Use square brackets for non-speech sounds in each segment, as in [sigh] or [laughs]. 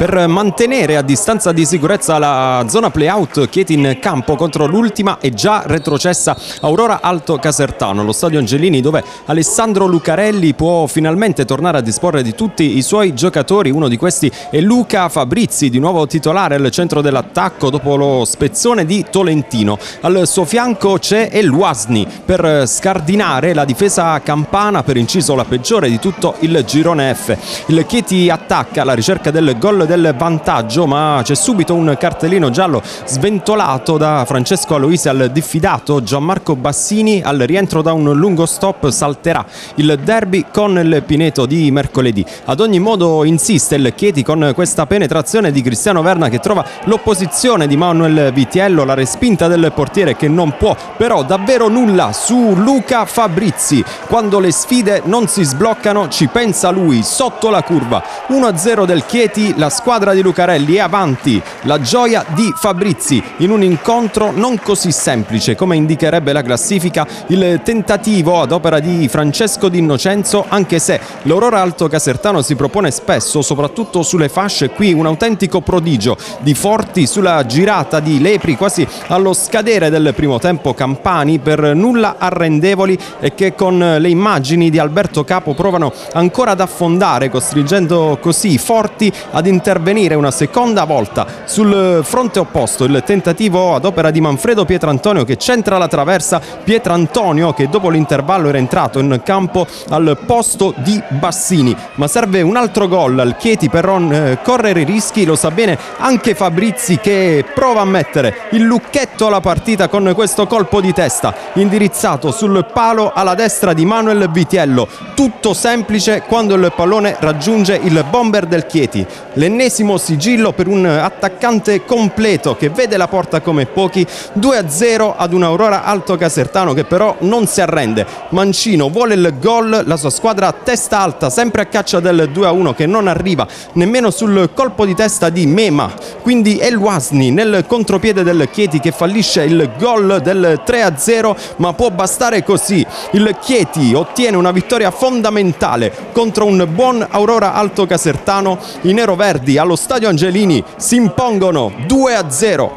per mantenere a distanza di sicurezza la zona playout Chieti in campo contro l'ultima e già retrocessa Aurora Alto Casertano, lo stadio Angelini dove Alessandro Lucarelli può finalmente tornare a disporre di tutti i suoi giocatori, uno di questi è Luca Fabrizi, di nuovo titolare al centro dell'attacco dopo lo spezzone di Tolentino. Al suo fianco c'è El Wasni per scardinare la difesa campana per inciso la peggiore di tutto il girone F. Il Chieti attacca alla ricerca del gol del vantaggio ma c'è subito un cartellino giallo sventolato da Francesco Aloisi al diffidato Gianmarco Bassini al rientro da un lungo stop salterà il derby con il Pineto di mercoledì. Ad ogni modo insiste il Chieti con questa penetrazione di Cristiano Verna che trova l'opposizione di Manuel Vitiello, la respinta del portiere che non può però davvero nulla su Luca Fabrizi. Quando le sfide non si sbloccano ci pensa lui sotto la curva. 1-0 del Chieti, la squadra di Lucarelli è avanti. La gioia di Fabrizi in un incontro non così semplice come indicherebbe la classifica il tentativo ad opera di Francesco D'Innocenzo anche se l'Aurora Alto Casertano si propone spesso soprattutto sulle fasce qui un autentico prodigio di Forti sulla girata di Lepri quasi allo scadere del primo tempo Campani per nulla arrendevoli e che con le immagini di Alberto Capo provano ancora ad affondare costringendo così Forti ad intervenire una seconda volta sul fronte opposto il tentativo ad opera di Manfredo Pietrantonio che centra la traversa. Pietrantonio che dopo l'intervallo era entrato in campo al posto di Bassini. Ma serve un altro gol. Al Chieti per eh, correre rischi lo sa bene anche Fabrizi che prova a mettere il lucchetto alla partita con questo colpo di testa indirizzato sul palo alla destra di Manuel Vitiello. Tutto semplice quando il pallone raggiunge il bomber del Chieti. L'ennesimo sigillo per un attaccante completo che vede la porta come pochi. 2-0 ad un Aurora Alto Casertano che però non si arrende. Mancino vuole il gol la sua squadra a testa alta sempre a caccia del 2-1 che non arriva nemmeno sul colpo di testa di Mema. Quindi El Wasni nel contropiede del Chieti che fallisce il gol del 3-0 ma può bastare così. Il Chieti ottiene una vittoria fondamentale contro un buon Aurora Alto Casertano. I neroverdi allo stadio Angelini si impongono 2-0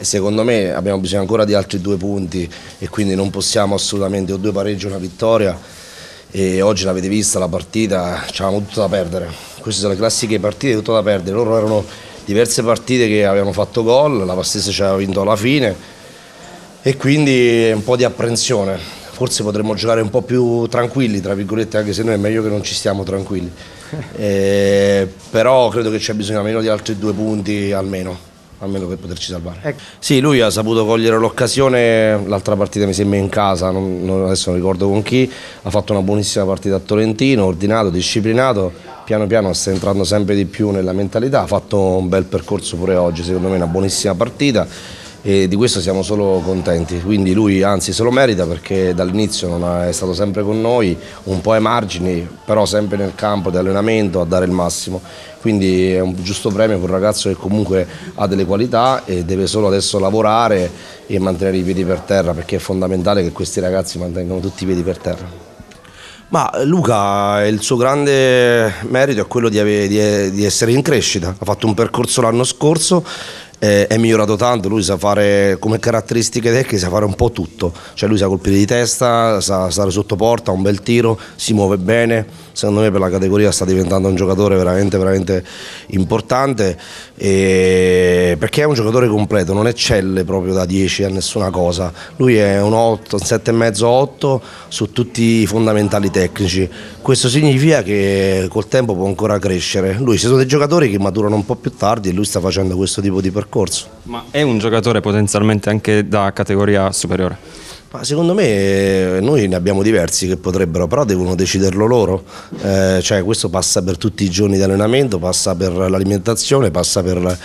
e secondo me abbiamo bisogno ancora di altri due punti e quindi non possiamo assolutamente o due pareggi o una vittoria. E oggi l'avete vista la partita, avevamo tutto da perdere, queste sono le classiche partite, tutto da perdere, loro erano diverse partite che avevano fatto gol, la Pastese ci aveva vinto alla fine. E quindi un po' di apprensione, forse potremmo giocare un po' più tranquilli, tra virgolette, anche se noi è meglio che non ci stiamo tranquilli, [laughs] eh, però credo che c'è bisogno almeno di altri due punti almeno almeno per poterci salvare. Ecco. Sì, lui ha saputo cogliere l'occasione, l'altra partita mi sembra in casa, non, non, adesso non ricordo con chi, ha fatto una buonissima partita a Tolentino, ordinato, disciplinato, piano piano sta entrando sempre di più nella mentalità, ha fatto un bel percorso pure oggi, secondo me una buonissima partita e di questo siamo solo contenti, quindi lui anzi se lo merita perché dall'inizio è stato sempre con noi, un po' ai margini, però sempre nel campo di allenamento a dare il massimo, quindi è un giusto premio per un ragazzo che comunque ha delle qualità e deve solo adesso lavorare e mantenere i piedi per terra perché è fondamentale che questi ragazzi mantengano tutti i piedi per terra. Ma Luca, il suo grande merito è quello di, avere, di, essere in crescita, ha fatto un percorso l'anno scorso eh, è migliorato tanto, lui sa fare come caratteristiche tecniche, sa fare un po' tutto, cioè lui sa colpire di testa, sa stare sotto porta, ha un bel tiro, si muove bene, secondo me per la categoria sta diventando un giocatore veramente, veramente importante. Perché è un giocatore completo, non eccelle proprio da 10 a nessuna cosa, lui è un 8, un 7,5, 8 su tutti i fondamentali tecnici, questo significa che col tempo può ancora crescere, lui ci sono dei giocatori che maturano un po' più tardi e lui sta facendo questo tipo di percorso percorso. Ma è un giocatore potenzialmente anche da categoria superiore? Ma secondo me noi ne abbiamo diversi che potrebbero, però devono deciderlo loro, eh, cioè questo passa per tutti i giorni di allenamento, passa per l'alimentazione, passa per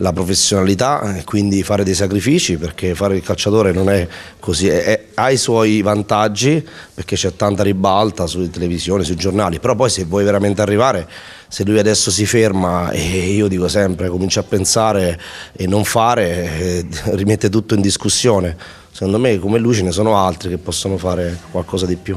la professionalità, quindi fare dei sacrifici perché fare il calciatore non è così, è, è, ha i suoi vantaggi perché c'è tanta ribalta sulle televisioni, sui giornali, però poi se vuoi veramente arrivare, se lui adesso si ferma e io dico sempre comincia a pensare e non fare, eh, rimette tutto in discussione secondo me come lui ce ne sono altri che possono fare qualcosa di più.